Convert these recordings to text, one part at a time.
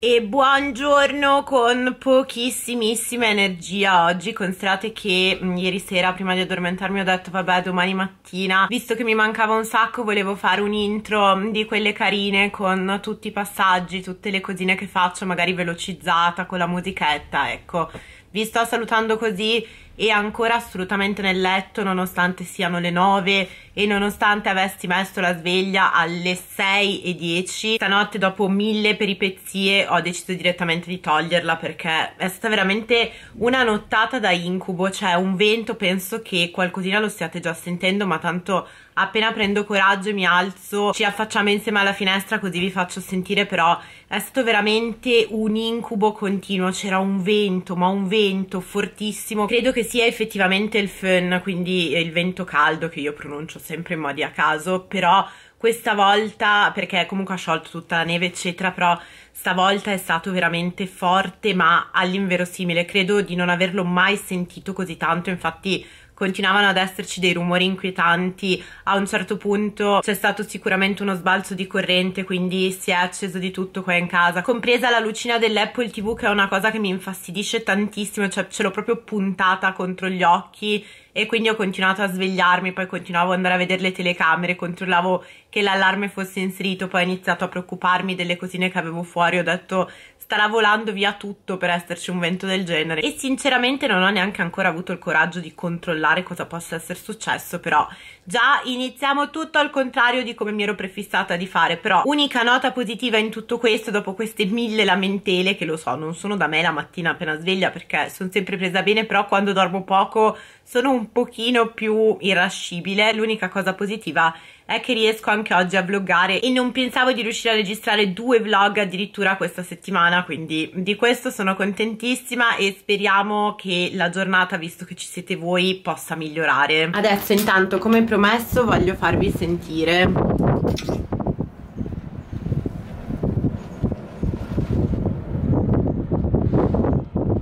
E buongiorno con pochissimissima energia oggi, considerate che mh, ieri sera prima di addormentarmi ho detto vabbè domani mattina, visto che mi mancava un sacco volevo fare un intro di quelle carine con tutti i passaggi, tutte le cosine che faccio magari velocizzata con la musichetta, ecco. Vi sto salutando così e ancora assolutamente nel letto nonostante siano le 9 e nonostante avessi messo la sveglia alle 6 e 10 stanotte dopo mille peripezie ho deciso direttamente di toglierla perché è stata veramente una nottata da incubo cioè un vento penso che qualcosina lo stiate già sentendo ma tanto appena prendo coraggio mi alzo ci affacciamo insieme alla finestra così vi faccio sentire però è stato veramente un incubo continuo. C'era un vento ma un vento fortissimo. Credo che sia effettivamente il fön quindi il vento caldo che io pronuncio sempre in modi a caso però questa volta perché comunque ha sciolto tutta la neve eccetera però stavolta è stato veramente forte ma all'inverosimile. Credo di non averlo mai sentito così tanto infatti continuavano ad esserci dei rumori inquietanti, a un certo punto c'è stato sicuramente uno sbalzo di corrente, quindi si è acceso di tutto qua in casa, compresa la lucina dell'Apple TV che è una cosa che mi infastidisce tantissimo, cioè ce l'ho proprio puntata contro gli occhi e quindi ho continuato a svegliarmi, poi continuavo ad andare a vedere le telecamere, controllavo che l'allarme fosse inserito, poi ho iniziato a preoccuparmi delle cosine che avevo fuori, ho detto starà volando via tutto per esserci un vento del genere. E sinceramente non ho neanche ancora avuto il coraggio di controllare cosa possa essere successo però già iniziamo tutto al contrario di come mi ero prefissata di fare però unica nota positiva in tutto questo dopo queste mille lamentele che lo so non sono da me la mattina appena sveglia perché sono sempre presa bene però quando dormo poco sono un pochino più irascibile. L'unica cosa positiva è che riesco anche oggi a vloggare e non pensavo di riuscire a registrare due vlog addirittura questa settimana quindi di questo sono contentissima e speriamo che la giornata visto che ci siete voi possa migliorare. Adesso intanto come promesso voglio farvi sentire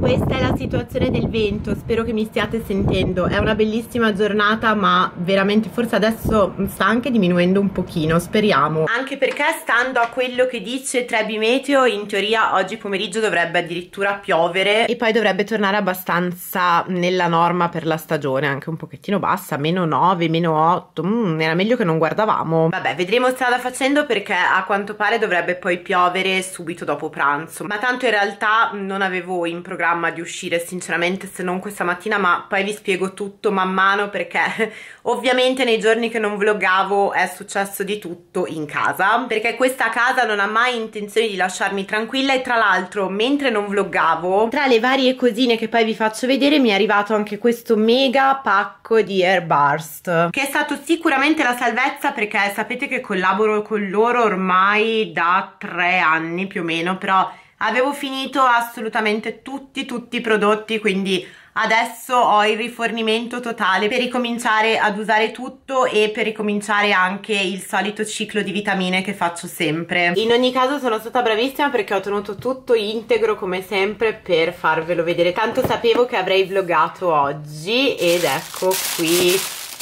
questa è la situazione del vento, spero che mi stiate sentendo, è una bellissima giornata ma veramente forse adesso sta anche diminuendo un pochino, speriamo. Anche perché stando a quello che dice Trebi Meteo in teoria oggi pomeriggio dovrebbe addirittura piovere e poi dovrebbe tornare abbastanza nella norma per la stagione, anche un pochettino bassa, meno 9, meno 8, mm, era meglio che non guardavamo. Vabbè vedremo strada facendo perché a quanto pare dovrebbe poi piovere subito dopo pranzo, ma tanto in realtà non avevo in programma programma di uscire sinceramente se non questa mattina ma poi vi spiego tutto man mano perché ovviamente nei giorni che non vloggavo è successo di tutto in casa perché questa casa non ha mai intenzione di lasciarmi tranquilla e tra l'altro mentre non vloggavo tra le varie cosine che poi vi faccio vedere mi è arrivato anche questo mega pacco di Airburst che è stato sicuramente la salvezza perché sapete che collaboro con loro ormai da tre anni più o meno però avevo finito assolutamente tutti tutti i prodotti quindi adesso ho il rifornimento totale per ricominciare ad usare tutto e per ricominciare anche il solito ciclo di vitamine che faccio sempre. In ogni caso sono stata bravissima perché ho tenuto tutto integro come sempre per farvelo vedere. Tanto sapevo che avrei vloggato oggi ed ecco qui.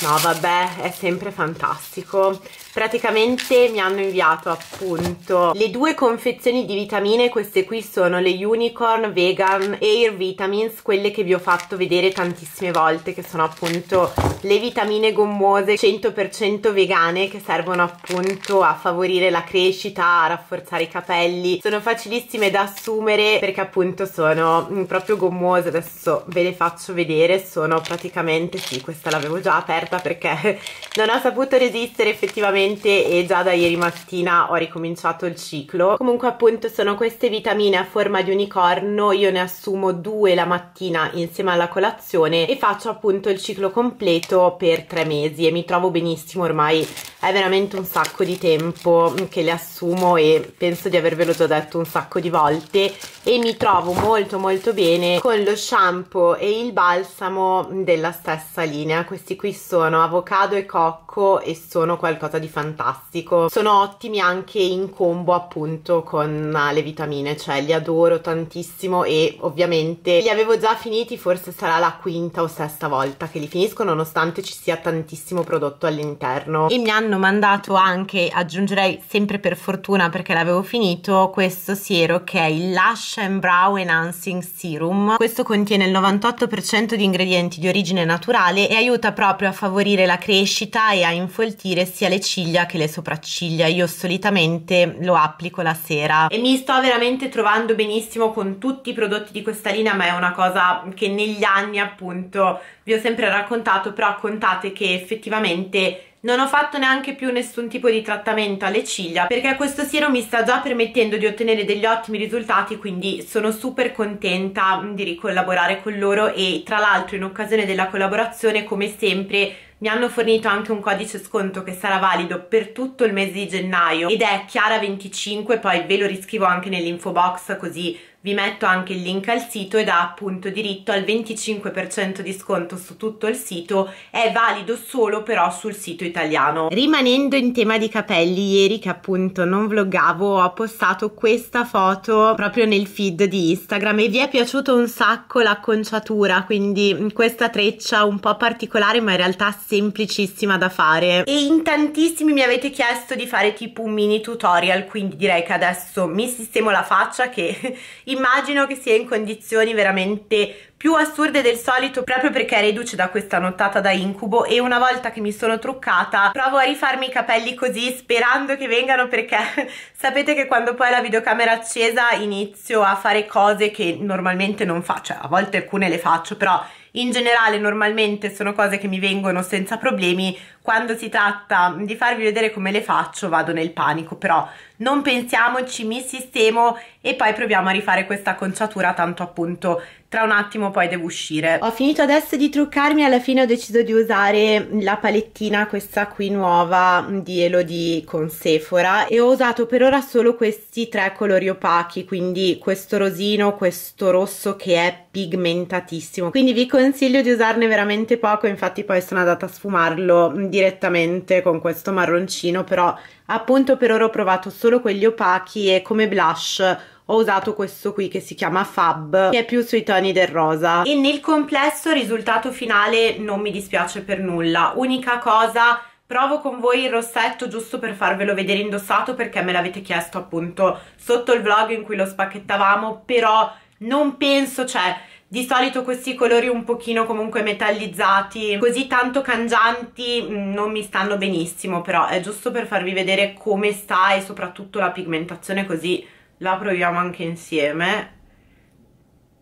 No vabbè è sempre fantastico praticamente mi hanno inviato appunto le due confezioni di vitamine. Queste qui sono le Unicorn Vegan Air Vitamins quelle che vi ho fatto vedere tantissime volte che sono appunto le vitamine gommose 100% vegane che servono appunto a favorire la crescita a rafforzare i capelli. Sono facilissime da assumere perché appunto sono proprio gommose adesso ve le faccio vedere. Sono praticamente sì questa l'avevo già aperta perché non ho saputo resistere effettivamente praticamente e già da ieri mattina ho ricominciato il ciclo. Comunque appunto sono queste vitamine a forma di unicorno. Io ne assumo due la mattina insieme alla colazione e faccio appunto il ciclo completo per tre mesi. E mi trovo benissimo ormai. È veramente un sacco di tempo che le assumo e penso di avervelo già detto un sacco di volte. E mi trovo molto molto bene con lo shampoo e il balsamo della stessa linea. Questi qui sono avocado e cocco e sono qualcosa di fantastico. Sono ottimi anche in combo appunto con le vitamine, cioè li adoro tantissimo e ovviamente li avevo già finiti, forse sarà la quinta o sesta volta che li finisco nonostante ci sia tantissimo prodotto all'interno. E mi hanno mandato anche, aggiungerei sempre per fortuna perché l'avevo finito, questo siero che è il Lash and Brow Enhancing Serum. Questo contiene il 98% di ingredienti di origine naturale e aiuta proprio a favorire la crescita e a infoltire sia le ciglia che le sopracciglia. Io solitamente lo applico la sera e mi sto veramente trovando benissimo con tutti i prodotti di questa linea, ma è una cosa che negli anni appunto vi ho sempre raccontato, però contate che effettivamente non ho fatto neanche più nessun tipo di trattamento alle ciglia perché questo siero mi sta già permettendo di ottenere degli ottimi risultati quindi sono super contenta di ricollaborare con loro e tra l'altro in occasione della collaborazione come sempre mi hanno fornito anche un codice sconto che sarà valido per tutto il mese di gennaio ed è Chiara25 poi ve lo riscrivo anche nell'info box così vi metto anche il link al sito ed ha appunto diritto al 25% di sconto su tutto il sito, è valido solo però sul sito italiano. Rimanendo in tema di capelli, ieri che appunto non vloggavo ho postato questa foto proprio nel feed di Instagram e vi è piaciuto un sacco l'acconciatura, quindi questa treccia un po' particolare ma in realtà semplicissima da fare e in tantissimi mi avete chiesto di fare tipo un mini tutorial, quindi direi che adesso mi sistemo la faccia che immagino che sia in condizioni veramente più assurde del solito proprio perché riduce da questa nottata da incubo e una volta che mi sono truccata provo a rifarmi i capelli così sperando che vengano perché sapete che quando poi la videocamera accesa inizio a fare cose che normalmente non faccio, cioè a volte alcune le faccio però in generale normalmente sono cose che mi vengono senza problemi quando si tratta di farvi vedere come le faccio vado nel panico però non pensiamoci mi sistemo e poi proviamo a rifare questa acconciatura tanto appunto tra un attimo poi devo uscire. Ho finito adesso di truccarmi alla fine ho deciso di usare la palettina questa qui nuova di Elodie con Sephora e ho usato per ora solo questi tre colori opachi quindi questo rosino questo rosso che è pigmentatissimo. Quindi vi consiglio di usarne veramente poco infatti poi sono andata a sfumarlo direttamente con questo marroncino però appunto per ora ho provato solo quelli opachi e come blush ho usato questo qui che si chiama Fab che è più sui toni del rosa. E nel complesso il risultato finale non mi dispiace per nulla. Unica cosa provo con voi il rossetto giusto per farvelo vedere indossato perché me l'avete chiesto appunto sotto il vlog in cui lo spacchettavamo però non penso cioè di solito questi colori un pochino comunque metallizzati così tanto cangianti mm, non mi stanno benissimo però è giusto per farvi vedere come sta e soprattutto la pigmentazione così la proviamo anche insieme.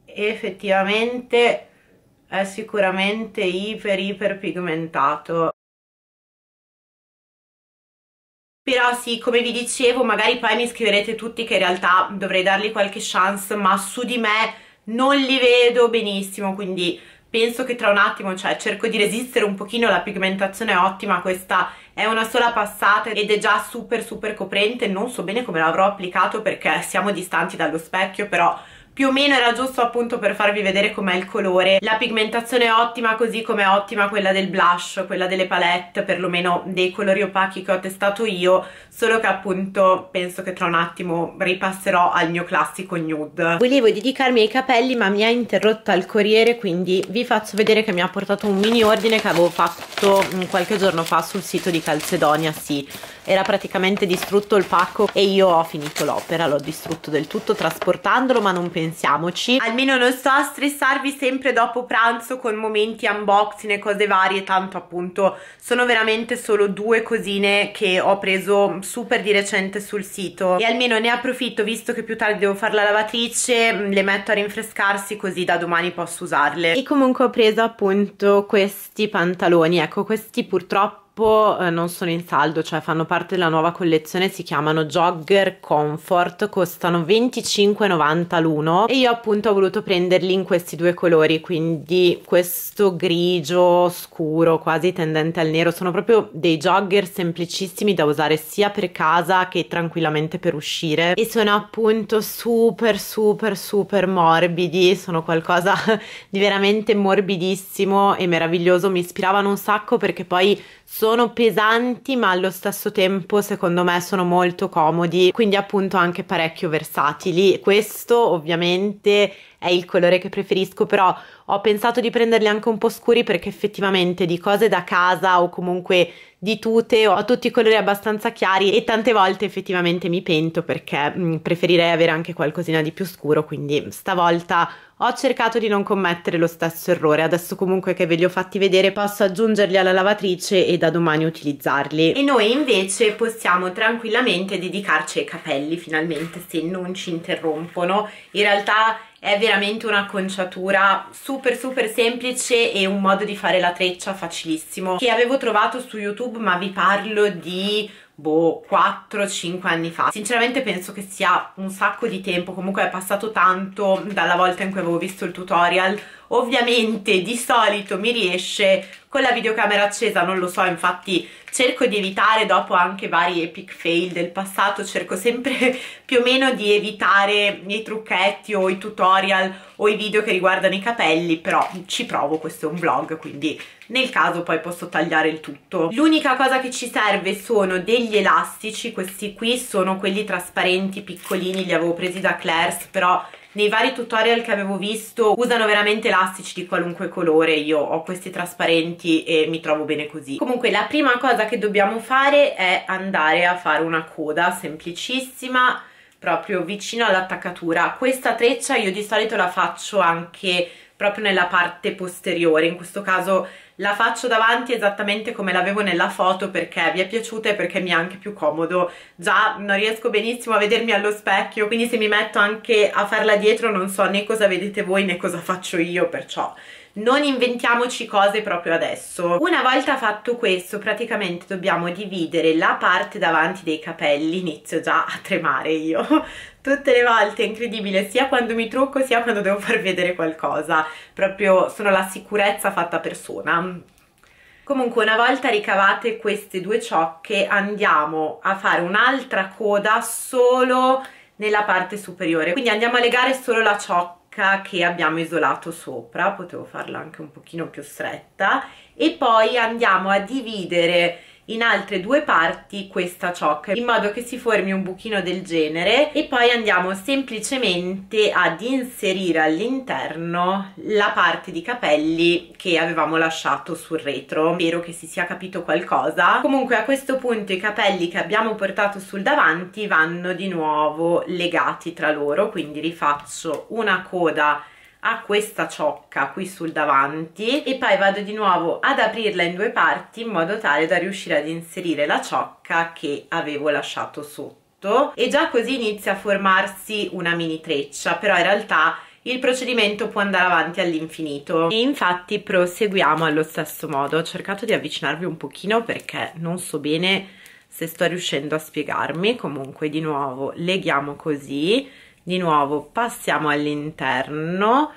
Effettivamente è sicuramente iper iper pigmentato. Però sì, come vi dicevo, magari poi mi scriverete tutti che in realtà dovrei dargli qualche chance, ma su di me non li vedo benissimo, quindi penso che tra un attimo, cioè cerco di resistere un pochino, la pigmentazione è ottima, questa è una sola passata ed è già super super coprente, non so bene come l'avrò applicato perché siamo distanti dallo specchio, però più o meno era giusto appunto per farvi vedere com'è il colore. La pigmentazione è ottima così come è ottima quella del blush quella delle palette perlomeno dei colori opachi che ho testato io solo che appunto penso che tra un attimo ripasserò al mio classico nude. Volevo dedicarmi ai capelli ma mi ha interrotta il corriere quindi vi faccio vedere che mi ha portato un mini ordine che avevo fatto mm, qualche giorno fa sul sito di Calcedonia sì era praticamente distrutto il pacco e io ho finito l'opera, l'ho distrutto del tutto trasportandolo ma non pensiamoci. Almeno non sto a stressarvi sempre dopo pranzo con momenti unboxing e cose varie tanto appunto sono veramente solo due cosine che ho preso super di recente sul sito. E almeno ne approfitto visto che più tardi devo fare la lavatrice mm, le metto a rinfrescarsi così da domani posso usarle. E comunque ho preso appunto questi pantaloni. Ecco questi purtroppo non sono in saldo, cioè fanno parte della nuova collezione, si chiamano Jogger Comfort, costano 25,90 l'uno. E io appunto ho voluto prenderli in questi due colori, quindi questo grigio scuro, quasi tendente al nero, sono proprio dei jogger semplicissimi da usare sia per casa che tranquillamente per uscire. E sono appunto super super super morbidi, sono qualcosa di veramente morbidissimo e meraviglioso, mi ispiravano un sacco perché poi sono pesanti ma allo stesso tempo secondo me sono molto comodi quindi appunto anche parecchio versatili. Questo ovviamente è il colore che preferisco però ho pensato di prenderli anche un po' scuri perché effettivamente di cose da casa o comunque di tute ho tutti i colori abbastanza chiari e tante volte effettivamente mi pento perché mm, preferirei avere anche qualcosina di più scuro quindi stavolta ho cercato di non commettere lo stesso errore, adesso comunque che ve li ho fatti vedere posso aggiungerli alla lavatrice e da domani utilizzarli. E noi invece possiamo tranquillamente dedicarci ai capelli finalmente se non ci interrompono. In realtà è veramente un'acconciatura super super semplice e un modo di fare la treccia facilissimo che avevo trovato su YouTube ma vi parlo di boh 4-5 anni fa. Sinceramente penso che sia un sacco di tempo comunque è passato tanto dalla volta in cui avevo visto il tutorial ovviamente di solito mi riesce con la videocamera accesa non lo so infatti cerco di evitare dopo anche vari epic fail del passato cerco sempre più o meno di evitare i trucchetti o i tutorial o i video che riguardano i capelli però ci provo questo è un vlog quindi nel caso poi posso tagliare il tutto. L'unica cosa che ci serve sono degli elastici questi qui sono quelli trasparenti piccolini li avevo presi da Claire's però nei vari tutorial che avevo visto usano veramente elastici di qualunque colore io ho questi trasparenti e mi trovo bene così. Comunque la prima cosa che dobbiamo fare è andare a fare una coda semplicissima proprio vicino all'attaccatura. Questa treccia io di solito la faccio anche proprio nella parte posteriore in questo caso la faccio davanti esattamente come l'avevo nella foto perché vi è piaciuta e perché mi è anche più comodo. Già non riesco benissimo a vedermi allo specchio quindi se mi metto anche a farla dietro non so né cosa vedete voi né cosa faccio io perciò non inventiamoci cose proprio adesso. Una volta fatto questo praticamente dobbiamo dividere la parte davanti dei capelli. Inizio già a tremare io. Tutte le volte, è incredibile, sia quando mi trucco sia quando devo far vedere qualcosa, proprio sono la sicurezza fatta persona. Comunque una volta ricavate queste due ciocche andiamo a fare un'altra coda solo nella parte superiore, quindi andiamo a legare solo la ciocca che abbiamo isolato sopra, potevo farla anche un pochino più stretta, e poi andiamo a dividere in altre due parti questa ciocca in modo che si formi un buchino del genere e poi andiamo semplicemente ad inserire all'interno la parte di capelli che avevamo lasciato sul retro. Spero che si sia capito qualcosa. Comunque a questo punto i capelli che abbiamo portato sul davanti vanno di nuovo legati tra loro quindi rifaccio una coda a questa ciocca qui sul davanti e poi vado di nuovo ad aprirla in due parti in modo tale da riuscire ad inserire la ciocca che avevo lasciato sotto. E già così inizia a formarsi una mini treccia però in realtà il procedimento può andare avanti all'infinito. E infatti proseguiamo allo stesso modo. Ho cercato di avvicinarvi un pochino perché non so bene se sto riuscendo a spiegarmi. Comunque di nuovo leghiamo così di nuovo passiamo all'interno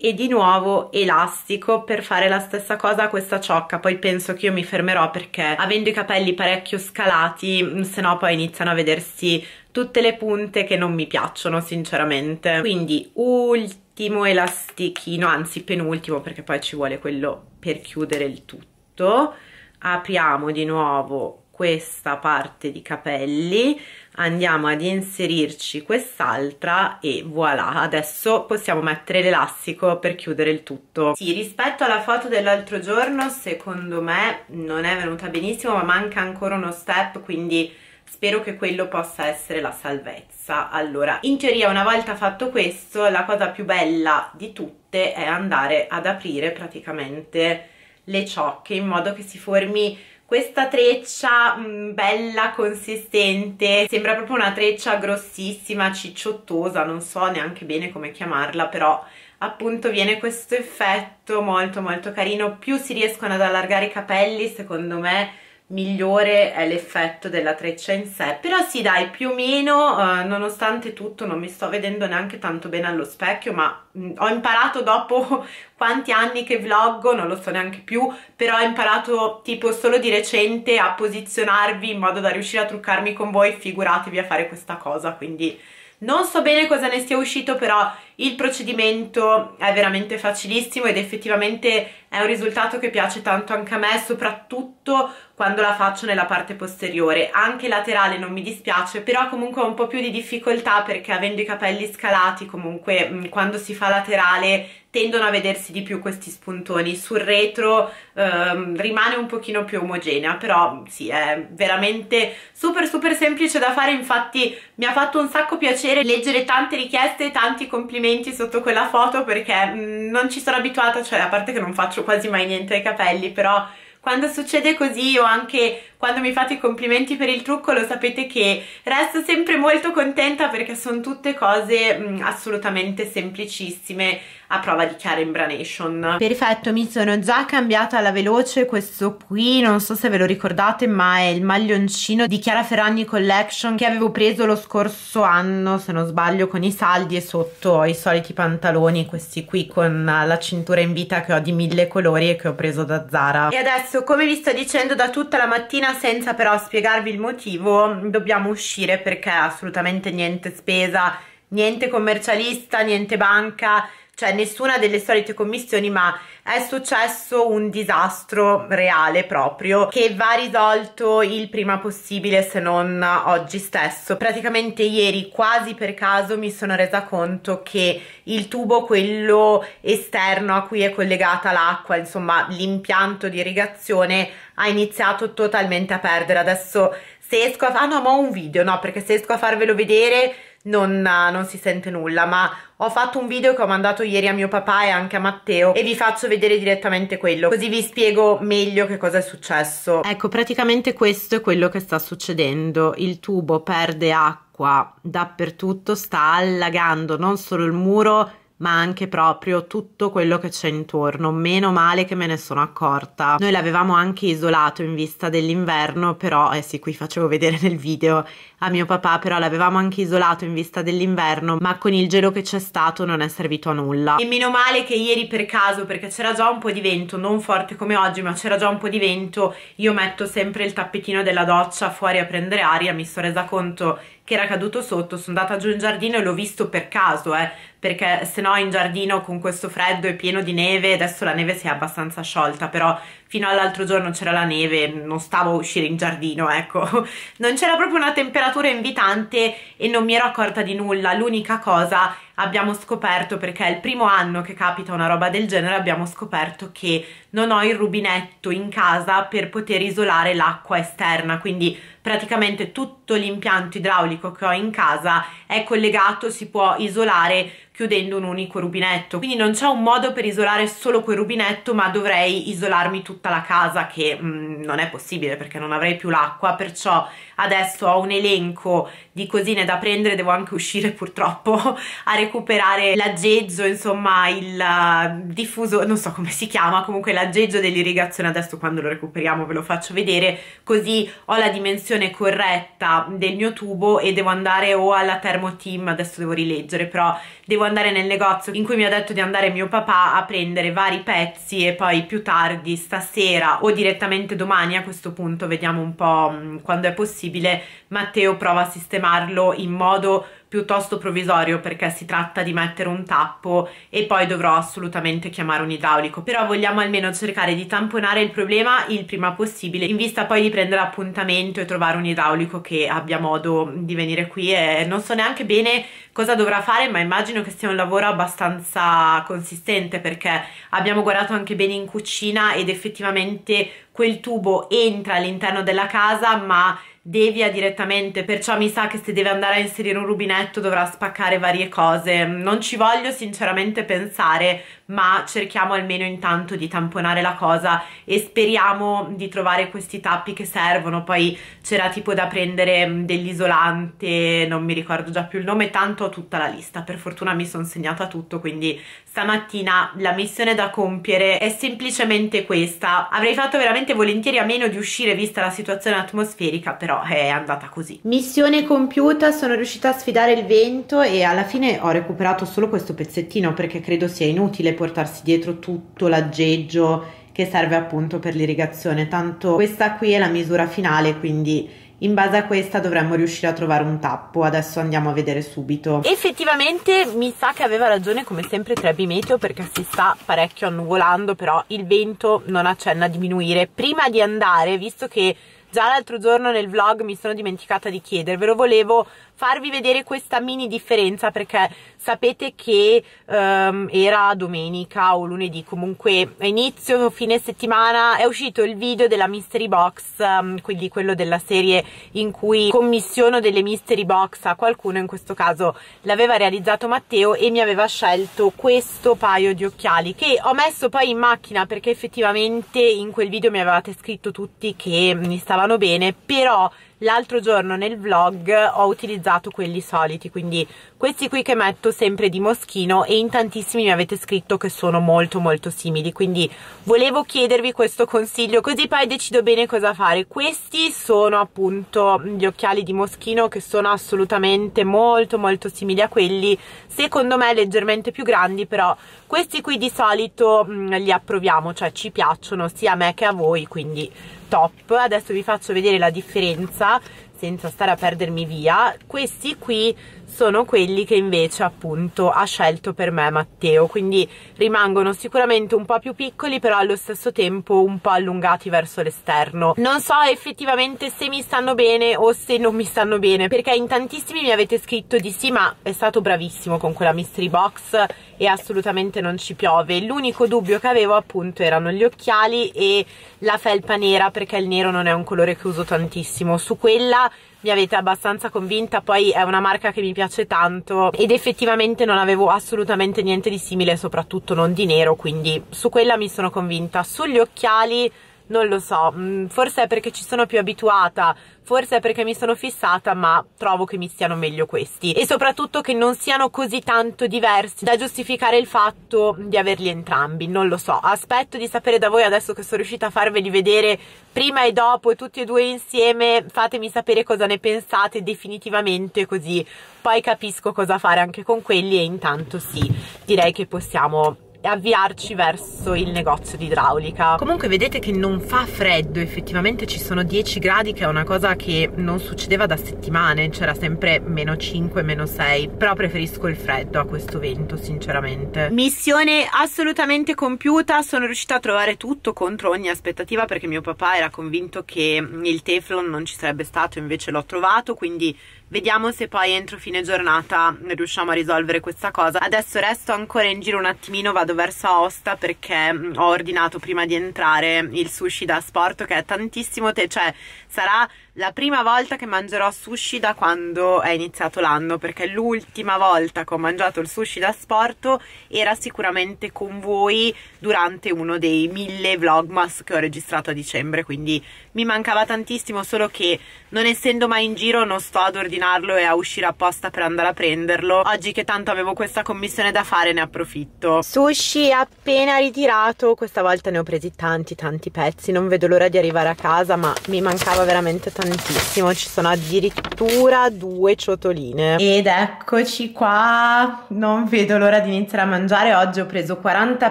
e di nuovo elastico per fare la stessa cosa a questa ciocca. Poi penso che io mi fermerò perché avendo i capelli parecchio scalati mm, se no poi iniziano a vedersi tutte le punte che non mi piacciono sinceramente. Quindi ultimo elastichino anzi penultimo perché poi ci vuole quello per chiudere il tutto. Apriamo di nuovo questa parte di capelli andiamo ad inserirci quest'altra e voilà adesso possiamo mettere l'elastico per chiudere il tutto. Sì rispetto alla foto dell'altro giorno secondo me non è venuta benissimo ma manca ancora uno step quindi spero che quello possa essere la salvezza. Allora in teoria una volta fatto questo la cosa più bella di tutte è andare ad aprire praticamente le ciocche in modo che si formi questa treccia mh, mm, bella, consistente, sembra proprio una treccia grossissima, cicciottosa, non so neanche bene come chiamarla, però appunto viene questo effetto molto molto carino, più si riescono ad allargare i capelli, secondo me migliore è l'effetto della treccia in sé. Però sì dai più o meno eh, nonostante tutto non mi sto vedendo neanche tanto bene allo specchio ma mh, mm, ho imparato dopo quanti anni che vloggo non lo so neanche più però ho imparato tipo solo di recente a posizionarvi in modo da riuscire a truccarmi con voi figuratevi a fare questa cosa. Quindi non so bene cosa ne sia uscito però il procedimento è veramente facilissimo ed effettivamente è un risultato che piace tanto anche a me, soprattutto quando la faccio nella parte posteriore. Anche laterale non mi dispiace, però comunque ho un po' più di difficoltà perché avendo i capelli scalati comunque mm, quando si fa laterale tendono a vedersi di più questi spuntoni. Sul retro ehm, rimane un pochino più omogenea, però sì, è veramente super super semplice da fare, infatti mi ha fatto un sacco piacere leggere tante richieste e tanti complimenti sotto quella foto perché mm, non ci sono abituata, cioè a parte che non faccio quasi mai niente ai capelli, però quando succede così o anche quando mi fate i complimenti per il trucco lo sapete che resto sempre molto contenta perché sono tutte cose mh, assolutamente semplicissime a prova di Chiara Imbranation. Perfetto, mi sono già cambiata alla veloce questo qui, non so se ve lo ricordate ma è il maglioncino di Chiara Ferragni Collection che avevo preso lo scorso anno se non sbaglio con i saldi e sotto ho i soliti pantaloni questi qui con la cintura in vita che ho di mille colori e che ho preso da Zara. E adesso come vi sto dicendo da tutta la mattina senza però spiegarvi il motivo dobbiamo uscire perché assolutamente niente spesa, niente commercialista, niente banca cioè nessuna delle solite commissioni ma è successo un disastro reale proprio che va risolto il prima possibile se non oggi stesso. Praticamente ieri quasi per caso mi sono resa conto che il tubo quello esterno a cui è collegata l'acqua insomma l'impianto di irrigazione ha iniziato totalmente a perdere. Adesso se esco a... ah no ma ho un video no perché se esco a farvelo vedere non, non, si sente nulla ma ho fatto un video che ho mandato ieri a mio papà e anche a Matteo e vi faccio vedere direttamente quello così vi spiego meglio che cosa è successo. Ecco praticamente questo è quello che sta succedendo. Il tubo perde acqua dappertutto sta allagando non solo il muro ma anche proprio tutto quello che c'è intorno. Meno male che me ne sono accorta. Noi l'avevamo anche isolato in vista dell'inverno, però, eh sì, qui facevo vedere nel video a mio papà, però l'avevamo anche isolato in vista dell'inverno, ma con il gelo che c'è stato non è servito a nulla. E meno male che ieri per caso, perché c'era già un po' di vento, non forte come oggi, ma c'era già un po' di vento, io metto sempre il tappetino della doccia fuori a prendere aria, mi sono resa conto che era caduto sotto, sono andata giù in giardino e l'ho visto per caso, eh, perché se no in giardino con questo freddo è pieno di neve, adesso la neve si è abbastanza sciolta, però fino all'altro giorno c'era la neve, non stavo a uscire in giardino, ecco, non c'era proprio una temperatura invitante e non mi ero accorta di nulla, l'unica cosa abbiamo scoperto, perché è il primo anno che capita una roba del genere, abbiamo scoperto che non ho il rubinetto in casa per poter isolare l'acqua esterna, quindi praticamente tutto l'impianto idraulico che ho in casa è collegato, si può isolare chiudendo un unico rubinetto. Quindi non c'è un modo per isolare solo quel rubinetto ma dovrei isolarmi tutta la casa che mm, non è possibile perché non avrei più l'acqua. Perciò adesso ho un elenco di cosine da prendere devo anche uscire purtroppo a recuperare l'aggeggio insomma il uh, diffuso non so come si chiama comunque l'aggeggio dell'irrigazione. Adesso quando lo recuperiamo ve lo faccio vedere. Così ho la dimensione corretta del mio tubo e devo andare o alla Thermoteam adesso devo rileggere però devo andare nel negozio in cui mi ha detto di andare mio papà a prendere vari pezzi e poi più tardi stasera o direttamente domani a questo punto vediamo un po' mm, quando è possibile Matteo prova a sistemarlo in modo piuttosto provvisorio perché si tratta di mettere un tappo e poi dovrò assolutamente chiamare un idraulico. Però vogliamo almeno cercare di tamponare il problema il prima possibile. In vista poi di prendere appuntamento e trovare un idraulico che abbia modo di venire qui e non so neanche bene cosa dovrà fare ma immagino che sia un lavoro abbastanza consistente perché abbiamo guardato anche bene in cucina ed effettivamente quel tubo entra all'interno della casa ma devia direttamente, perciò mi sa che se deve andare a inserire un rubinetto dovrà spaccare varie cose. Non ci voglio sinceramente pensare, ma cerchiamo almeno intanto di tamponare la cosa e speriamo di trovare questi tappi che servono. Poi c'era tipo da prendere mm, dell'isolante, non mi ricordo già più il nome, tanto ho tutta la lista. Per fortuna mi sono segnata tutto, quindi stamattina la missione da compiere è semplicemente questa. Avrei fatto veramente volentieri a meno di uscire vista la situazione atmosferica, però è andata così. Missione compiuta, sono riuscita a sfidare il vento e alla fine ho recuperato solo questo pezzettino perché credo sia inutile portarsi dietro tutto l'aggeggio che serve appunto per l'irrigazione, tanto questa qui è la misura finale, quindi in base a questa dovremmo riuscire a trovare un tappo. Adesso andiamo a vedere subito. Effettivamente mi sa che aveva ragione come sempre Trebi Meteo perché si sta parecchio annuvolando però il vento non accenna a diminuire. Prima di andare visto che già l'altro giorno nel vlog mi sono dimenticata di chiedervelo volevo farvi vedere questa mini differenza perché sapete che um, era domenica o lunedì comunque inizio fine settimana è uscito il video della mystery box um, quindi quello della serie in cui commissiono delle mystery box a qualcuno in questo caso l'aveva realizzato Matteo e mi aveva scelto questo paio di occhiali che ho messo poi in macchina perché effettivamente in quel video mi avevate scritto tutti che mi stavano bene però l'altro giorno nel vlog ho utilizzato quelli soliti quindi questi qui che metto sempre di moschino e in tantissimi mi avete scritto che sono molto molto simili. Quindi volevo chiedervi questo consiglio così poi decido bene cosa fare. Questi sono appunto gli occhiali di moschino che sono assolutamente molto molto simili a quelli secondo me leggermente più grandi però questi qui di solito mh, mm, li approviamo cioè ci piacciono sia a me che a voi quindi top. Adesso vi faccio vedere la differenza senza stare a perdermi via. Questi qui sono quelli che invece appunto ha scelto per me Matteo. Quindi rimangono sicuramente un po' più piccoli però allo stesso tempo un po' allungati verso l'esterno. Non so effettivamente se mi stanno bene o se non mi stanno bene perché in tantissimi mi avete scritto di sì ma è stato bravissimo con quella mystery box e assolutamente non ci piove. L'unico dubbio che avevo appunto erano gli occhiali e la felpa nera perché il nero non è un colore che uso tantissimo. Su quella mi avete abbastanza convinta, poi è una marca che mi piace tanto ed effettivamente non avevo assolutamente niente di simile, soprattutto non di nero, quindi su quella mi sono convinta. Sugli occhiali non lo so, mm, forse è perché ci sono più abituata, forse è perché mi sono fissata, ma trovo che mi stiano meglio questi e soprattutto che non siano così tanto diversi da giustificare il fatto di averli entrambi, non lo so. Aspetto di sapere da voi adesso che sono riuscita a farveli vedere prima e dopo tutti e due insieme, fatemi sapere cosa ne pensate definitivamente così poi capisco cosa fare anche con quelli e intanto sì, direi che possiamo avviarci verso il negozio di idraulica. Comunque vedete che non fa freddo effettivamente ci sono 10 gradi che è una cosa che non succedeva da settimane c'era sempre meno 5 meno 6 però preferisco il freddo a questo vento sinceramente. Missione assolutamente compiuta sono riuscita a trovare tutto contro ogni aspettativa perché mio papà era convinto che il teflon non ci sarebbe stato invece l'ho trovato quindi Vediamo se poi entro fine giornata riusciamo a risolvere questa cosa. Adesso resto ancora in giro un attimino, vado verso Aosta perché ho ordinato prima di entrare il sushi da sport che è tantissimo, te cioè sarà la prima volta che mangerò sushi da quando è iniziato l'anno perché l'ultima volta che ho mangiato il sushi da sport era sicuramente con voi durante uno dei mille vlogmas che ho registrato a dicembre quindi mi mancava tantissimo solo che non essendo mai in giro non sto ad ordinarlo e a uscire apposta per andare a prenderlo. Oggi che tanto avevo questa commissione da fare ne approfitto. Sushi appena ritirato questa volta ne ho presi tanti tanti pezzi. Non vedo l'ora di arrivare a casa ma mi mancava veramente tantissimo. Tantissimo ci sono addirittura due ciotoline. Ed eccoci qua. Non vedo l'ora di iniziare a mangiare. Oggi ho preso 40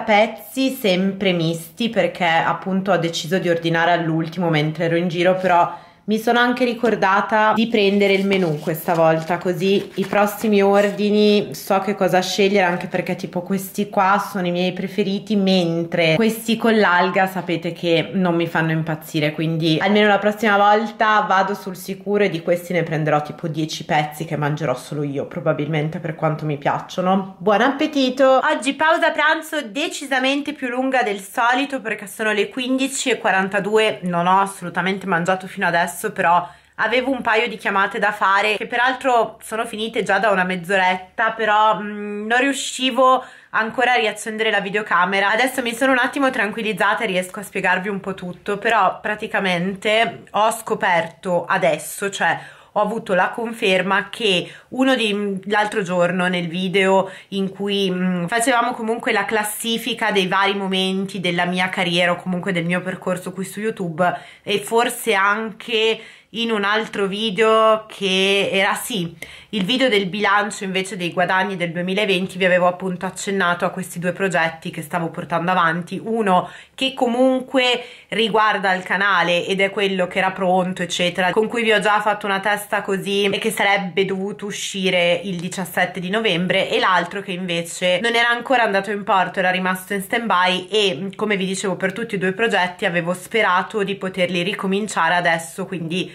pezzi sempre misti perché appunto ho deciso di ordinare all'ultimo mentre ero in giro però mi sono anche ricordata di prendere il menù questa volta così i prossimi ordini so che cosa scegliere anche perché tipo questi qua sono i miei preferiti mentre questi con l'alga sapete che non mi fanno impazzire quindi almeno la prossima volta vado sul sicuro e di questi ne prenderò tipo 10 pezzi che mangerò solo io probabilmente per quanto mi piacciono. Buon appetito! Oggi pausa pranzo decisamente più lunga del solito perché sono le 15.42 non ho assolutamente mangiato fino adesso adesso però avevo un paio di chiamate da fare che peraltro sono finite già da una mezz'oretta però mh, mm, non riuscivo ancora a riaccendere la videocamera. Adesso mi sono un attimo tranquillizzata e riesco a spiegarvi un po' tutto però praticamente ho scoperto adesso cioè ho avuto la conferma che uno di l'altro giorno nel video in cui mh, mm, facevamo comunque la classifica dei vari momenti della mia carriera o comunque del mio percorso qui su YouTube e forse anche in un altro video che era sì, il video del bilancio invece dei guadagni del 2020 vi avevo appunto accennato a questi due progetti che stavo portando avanti, uno che comunque riguarda il canale ed è quello che era pronto eccetera, con cui vi ho già fatto una testa così e che sarebbe dovuto uscire il 17 di novembre e l'altro che invece non era ancora andato in porto, era rimasto in stand by e come vi dicevo per tutti e due i progetti avevo sperato di poterli ricominciare adesso quindi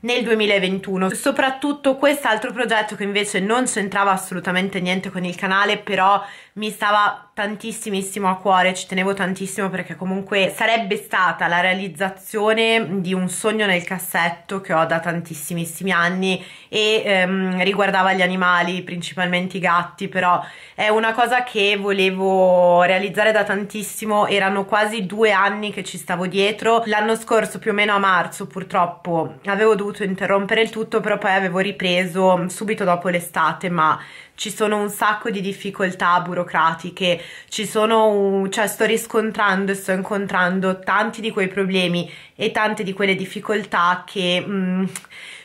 nel 2021 soprattutto quest'altro progetto che invece non c'entrava assolutamente niente con il canale però mi stava tantissimissimo a cuore, ci tenevo tantissimo perché comunque sarebbe stata la realizzazione di un sogno nel cassetto che ho da tantissimissimi anni e ehm, riguardava gli animali, principalmente i gatti, però è una cosa che volevo realizzare da tantissimo, erano quasi due anni che ci stavo dietro, l'anno scorso più o meno a marzo purtroppo avevo dovuto interrompere il tutto, però poi avevo ripreso subito dopo l'estate, ma ci sono un sacco di difficoltà burocratiche, ci sono, cioè sto riscontrando e sto incontrando tanti di quei problemi e tante di quelle difficoltà che... Mm,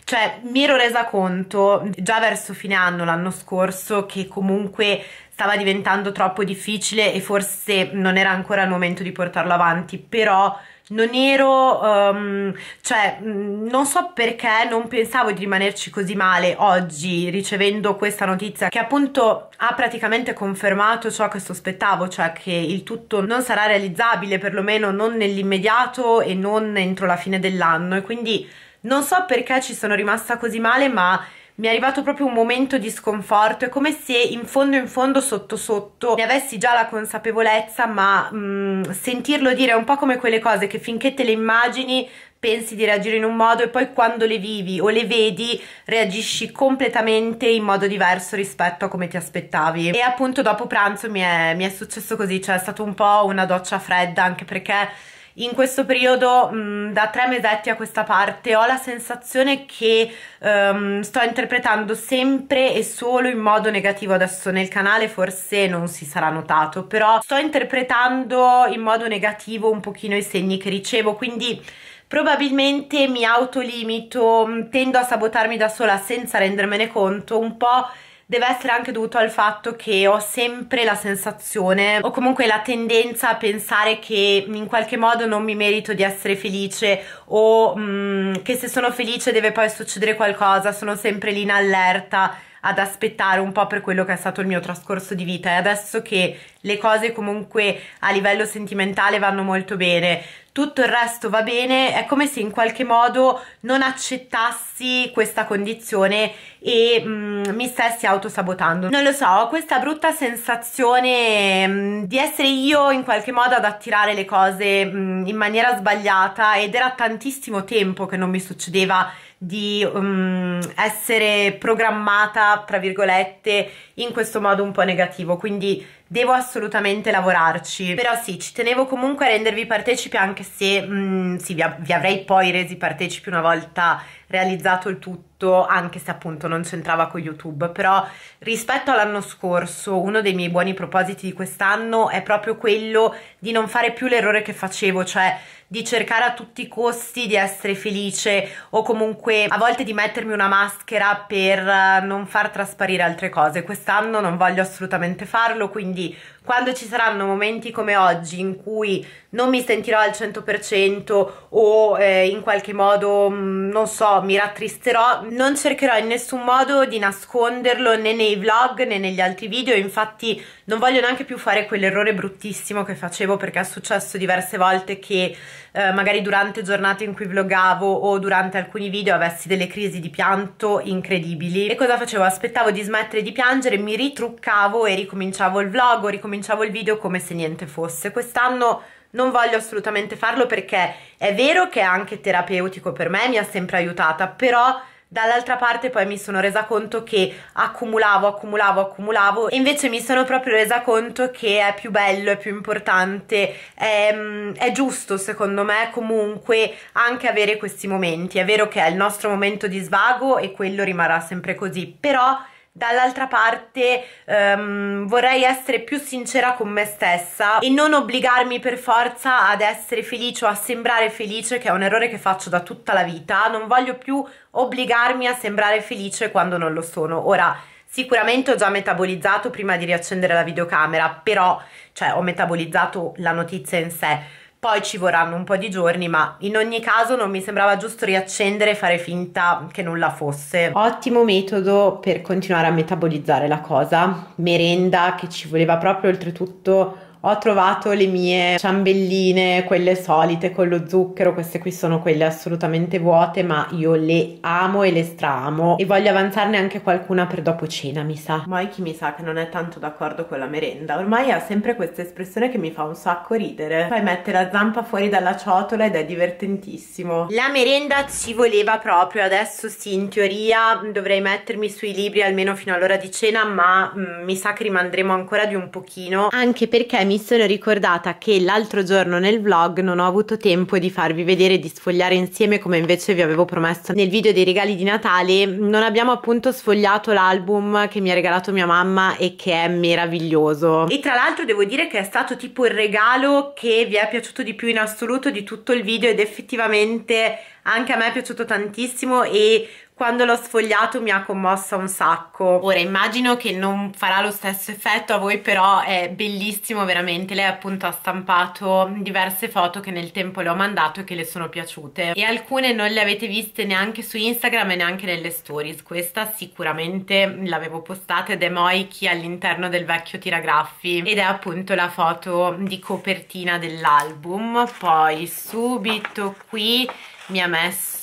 cioè, mi ero resa conto già verso fine anno l'anno scorso che comunque stava diventando troppo difficile e forse non era ancora il momento di portarlo avanti, però non ero, um, cioè mm, non so perché non pensavo di rimanerci così male oggi ricevendo questa notizia che appunto ha praticamente confermato ciò che sospettavo, cioè che il tutto non sarà realizzabile perlomeno non nell'immediato e non entro la fine dell'anno. E quindi non so perché ci sono rimasta così male ma mi è arrivato proprio un momento di sconforto, è come se in fondo in fondo sotto sotto ne avessi già la consapevolezza, ma mh, mm, sentirlo dire è un po' come quelle cose che finché te le immagini pensi di reagire in un modo e poi quando le vivi o le vedi reagisci completamente in modo diverso rispetto a come ti aspettavi. E appunto dopo pranzo mi è, mi è successo così, cioè è stato un po' una doccia fredda anche perché in questo periodo mh, mm, da tre mesetti a questa parte ho la sensazione che um, sto interpretando sempre e solo in modo negativo. Adesso nel canale forse non si sarà notato però sto interpretando in modo negativo un pochino i segni che ricevo quindi probabilmente mi autolimito mm, tendo a sabotarmi da sola senza rendermene conto un po' deve essere anche dovuto al fatto che ho sempre la sensazione o comunque la tendenza a pensare che in qualche modo non mi merito di essere felice o mm, che se sono felice deve poi succedere qualcosa, sono sempre lì in allerta ad aspettare un po' per quello che è stato il mio trascorso di vita. E adesso che le cose comunque a livello sentimentale vanno molto bene tutto il resto va bene, è come se in qualche modo non accettassi questa condizione e mm, mi stessi autosabotando. Non lo so, ho questa brutta sensazione mm, di essere io in qualche modo ad attirare le cose mm, in maniera sbagliata ed era tantissimo tempo che non mi succedeva di um, essere programmata, tra virgolette, in questo modo un po' negativo, quindi devo assolutamente lavorarci. Però sì, ci tenevo comunque a rendervi partecipi anche se um, sì, vi, vi avrei poi resi partecipi una volta realizzato il tutto, anche se appunto non c'entrava con YouTube, però rispetto all'anno scorso uno dei miei buoni propositi di quest'anno è proprio quello di non fare più l'errore che facevo, cioè di cercare a tutti i costi di essere felice o comunque a volte di mettermi una maschera per eh, non far trasparire altre cose. Quest'anno non voglio assolutamente farlo, quindi quando ci saranno momenti come oggi in cui non mi sentirò al 100% o eh, in qualche modo, mm, non so, mi rattristerò, non cercherò in nessun modo di nasconderlo né nei vlog né negli altri video, infatti non voglio neanche più fare quell'errore bruttissimo che facevo perché è successo diverse volte che eh, magari durante giornate in cui vloggavo o durante alcuni video avessi delle crisi di pianto incredibili e cosa facevo? Aspettavo di smettere di piangere, mi ritruccavo e ricominciavo il vlog o ricominciavo il video come se niente fosse. Quest'anno non voglio assolutamente farlo perché è vero che è anche terapeutico per me, mi ha sempre aiutata, però dall'altra parte poi mi sono resa conto che accumulavo, accumulavo, accumulavo e invece mi sono proprio resa conto che è più bello, è più importante, è, è giusto secondo me comunque anche avere questi momenti, è vero che è il nostro momento di svago e quello rimarrà sempre così, però dall'altra parte um, vorrei essere più sincera con me stessa e non obbligarmi per forza ad essere felice o a sembrare felice che è un errore che faccio da tutta la vita. Non voglio più obbligarmi a sembrare felice quando non lo sono. Ora sicuramente ho già metabolizzato prima di riaccendere la videocamera però cioè ho metabolizzato la notizia in sé poi ci vorranno un po' di giorni ma in ogni caso non mi sembrava giusto riaccendere e fare finta che nulla fosse. Ottimo metodo per continuare a metabolizzare la cosa. Merenda che ci voleva proprio oltretutto ho trovato le mie ciambelline, quelle solite con lo zucchero, queste qui sono quelle assolutamente vuote, ma io le amo e le straamo e voglio avanzarne anche qualcuna per dopo cena, mi sa. Mikey mi sa che non è tanto d'accordo con la merenda, ormai ha sempre questa espressione che mi fa un sacco ridere. Poi mette la zampa fuori dalla ciotola ed è divertentissimo. La merenda ci voleva proprio, adesso sì, in teoria dovrei mettermi sui libri almeno fino all'ora di cena, ma mm, mi sa che rimanderemo ancora di un pochino, anche perché mi mi sono ricordata che l'altro giorno nel vlog non ho avuto tempo di farvi vedere e di sfogliare insieme come invece vi avevo promesso nel video dei regali di Natale. Non abbiamo appunto sfogliato l'album che mi ha regalato mia mamma e che è meraviglioso. E tra l'altro devo dire che è stato tipo il regalo che vi è piaciuto di più in assoluto di tutto il video ed effettivamente anche a me è piaciuto tantissimo e quando l'ho sfogliato mi ha commossa un sacco. Ora immagino che non farà lo stesso effetto a voi però è bellissimo veramente. Lei appunto ha stampato diverse foto che nel tempo le ho mandato e che le sono piaciute. E alcune non le avete viste neanche su Instagram e neanche nelle stories. Questa sicuramente l'avevo postata ed è Moiki all'interno del vecchio tiragraffi. Ed è appunto la foto di copertina dell'album. Poi subito qui mi ha messo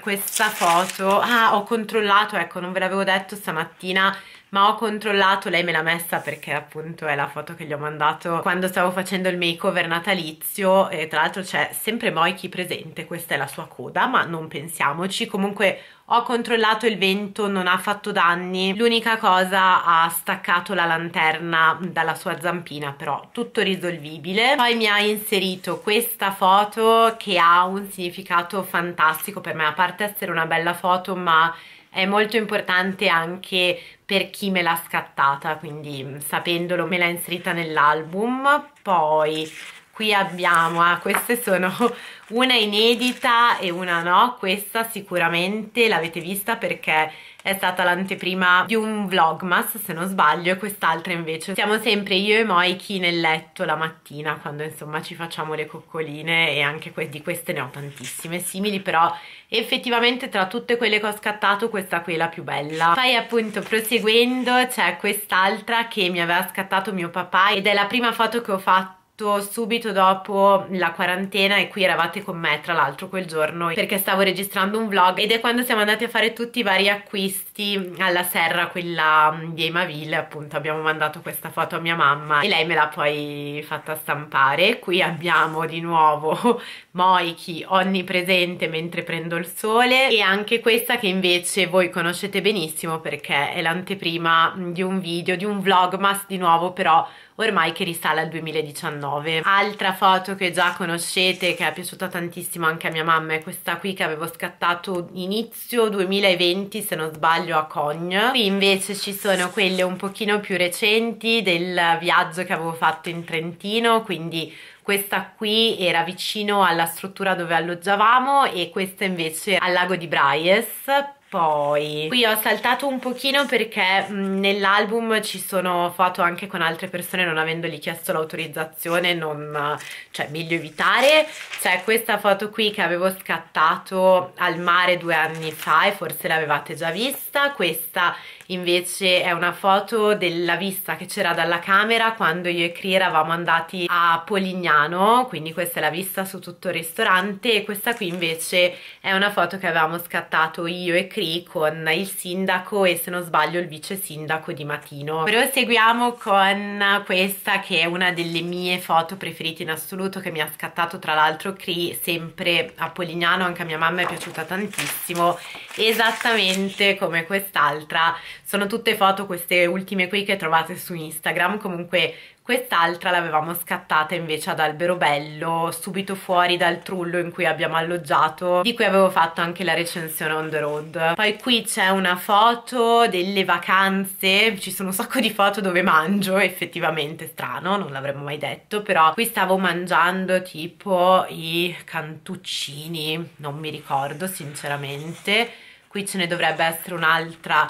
questa foto. Ah ho controllato ecco non ve l'avevo detto stamattina ma ho controllato, lei me l'ha messa perché appunto è la foto che gli ho mandato quando stavo facendo il makeover natalizio. E tra l'altro c'è sempre Moiki presente, questa è la sua coda ma non pensiamoci, comunque ho controllato il vento, non ha fatto danni, l'unica cosa ha staccato la lanterna dalla sua zampina, però tutto risolvibile. Poi mi ha inserito questa foto che ha un significato fantastico per me, a parte essere una bella foto, ma è molto importante anche per chi me l'ha scattata, quindi sapendolo me l'ha inserita nell'album. Poi qui abbiamo, ah, queste sono una inedita e una no, questa sicuramente l'avete vista perché è stata l'anteprima di un vlogmas se non sbaglio e quest'altra invece. Siamo sempre io e Moiki nel letto la mattina quando insomma ci facciamo le coccoline e anche di queste ne ho tantissime simili però effettivamente tra tutte quelle che ho scattato questa qui è la più bella. Poi appunto proseguendo c'è quest'altra che mi aveva scattato mio papà ed è la prima foto che ho fatto subito dopo la quarantena e qui eravate con me tra l'altro quel giorno perché stavo registrando un vlog ed è quando siamo andati a fare tutti i vari acquisti alla serra quella di Emaville appunto abbiamo mandato questa foto a mia mamma e lei me l'ha poi fatta stampare. Qui abbiamo di nuovo Moiki onnipresente mentre prendo il sole e anche questa che invece voi conoscete benissimo perché è l'anteprima di un video di un vlogmas di nuovo però ormai che risale al 2019 altra foto che già conoscete che è piaciuta tantissimo anche a mia mamma è questa qui che avevo scattato inizio 2020 se non sbaglio a Cogne qui invece ci sono quelle un pochino più recenti del viaggio che avevo fatto in Trentino quindi questa qui era vicino alla struttura dove alloggiavamo e questa invece al lago di Braies poi. Qui ho saltato un pochino perché nell'album ci sono foto anche con altre persone non avendogli chiesto l'autorizzazione non cioè meglio evitare. C'è questa foto qui che avevo scattato al mare due anni fa e forse l'avevate già vista. Questa invece è una foto della vista che c'era dalla camera quando io e Cri eravamo andati a Polignano quindi questa è la vista su tutto il ristorante e questa qui invece è una foto che avevamo scattato io e Cri Cree con il sindaco e se non sbaglio il vice sindaco di Matino. Proseguiamo con questa che è una delle mie foto preferite in assoluto che mi ha scattato tra l'altro Cree sempre a Polignano, anche a mia mamma è piaciuta tantissimo, esattamente come quest'altra. Sono tutte foto queste ultime qui che trovate su Instagram, comunque Quest'altra l'avevamo scattata invece ad Alberobello, subito fuori dal trullo in cui abbiamo alloggiato, di cui avevo fatto anche la recensione on the road. Poi qui c'è una foto delle vacanze, ci sono un sacco di foto dove mangio, effettivamente strano, non l'avremmo mai detto, però qui stavo mangiando tipo i cantuccini, non mi ricordo sinceramente. Qui ce ne dovrebbe essere un'altra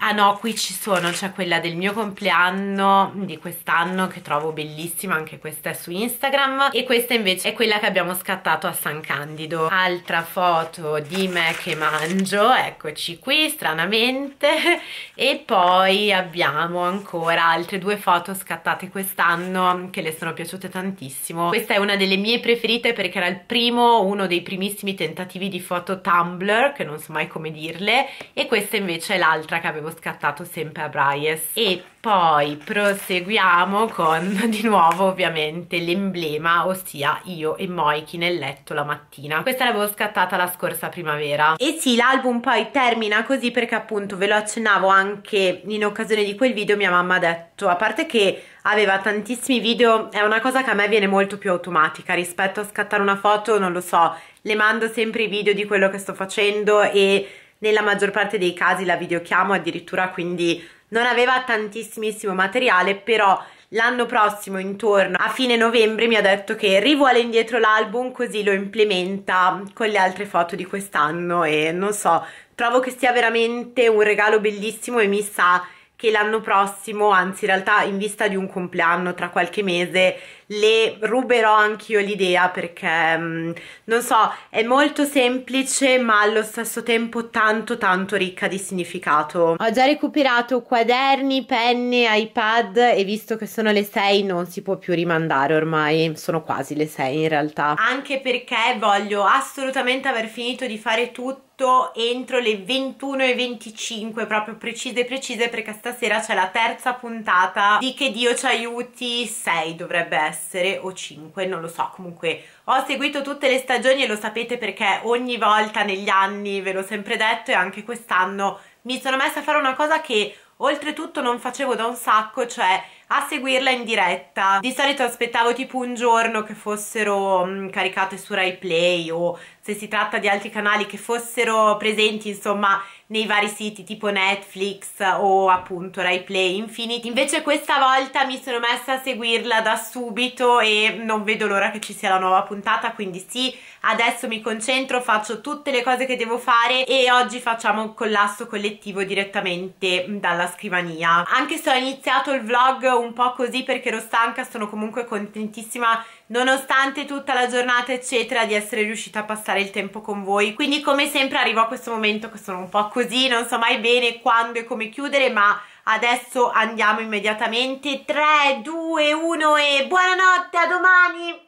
Ah no, qui ci sono, c'è quella del mio compleanno di quest'anno che trovo bellissima, anche questa è su Instagram e questa invece è quella che abbiamo scattato a San Candido. Altra foto di me che mangio, eccoci qui stranamente e poi abbiamo ancora altre due foto scattate quest'anno che le sono piaciute tantissimo. Questa è una delle mie preferite perché era il primo, uno dei primissimi tentativi di foto Tumblr, che non so mai come dirle, e questa invece è l'altra che avevo avevo scattato sempre a Bryes e poi proseguiamo con di nuovo ovviamente l'emblema ossia io e Moiki nel letto la mattina. Questa l'avevo scattata la scorsa primavera. E sì l'album poi termina così perché appunto ve lo accennavo anche in occasione di quel video mia mamma ha detto a parte che aveva tantissimi video è una cosa che a me viene molto più automatica rispetto a scattare una foto non lo so le mando sempre i video di quello che sto facendo e nella maggior parte dei casi la videochiamo addirittura quindi non aveva tantissimissimo materiale però l'anno prossimo intorno a fine novembre mi ha detto che rivuole indietro l'album così lo implementa con le altre foto di quest'anno e non so trovo che sia veramente un regalo bellissimo e mi sa che l'anno prossimo, anzi in realtà in vista di un compleanno tra qualche mese, le ruberò anch'io l'idea perché mm, non so, è molto semplice ma allo stesso tempo tanto tanto ricca di significato. Ho già recuperato quaderni, penne, iPad e visto che sono le 6 non si può più rimandare ormai, sono quasi le 6 in realtà. Anche perché voglio assolutamente aver finito di fare tutto entro le 21.25 proprio precise precise perché stasera c'è la terza puntata di Che Dio ci aiuti? 6 dovrebbe essere o 5 non lo so. Comunque ho seguito tutte le stagioni e lo sapete perché ogni volta negli anni ve l'ho sempre detto e anche quest'anno mi sono messa a fare una cosa che oltretutto non facevo da un sacco cioè a seguirla in diretta. Di solito aspettavo tipo un giorno che fossero mh, mm, caricate su Rai Play o se si tratta di altri canali che fossero presenti insomma nei vari siti tipo Netflix o appunto Rai Play Infinity invece questa volta mi sono messa a seguirla da subito e non vedo l'ora che ci sia la nuova puntata quindi sì adesso mi concentro faccio tutte le cose che devo fare e oggi facciamo un collasso collettivo direttamente dalla scrivania. Anche se ho iniziato il vlog un po' così perché ero stanca sono comunque contentissima nonostante tutta la giornata eccetera di essere riuscita a passare il tempo con voi. Quindi come sempre arrivo a questo momento che sono un po' così non so mai bene quando e come chiudere ma adesso andiamo immediatamente. 3, 2, 1 e buonanotte a domani!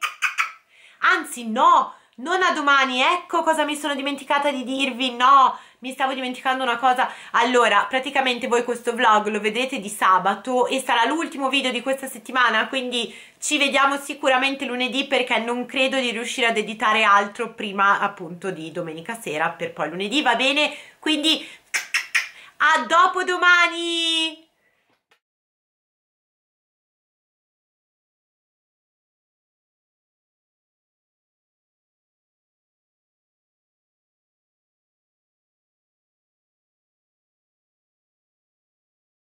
Anzi no non a domani, ecco cosa mi sono dimenticata di dirvi, no, mi stavo dimenticando una cosa, allora praticamente voi questo vlog lo vedrete di sabato e sarà l'ultimo video di questa settimana, quindi ci vediamo sicuramente lunedì perché non credo di riuscire ad editare altro prima appunto di domenica sera per poi lunedì, va bene? Quindi a dopo domani!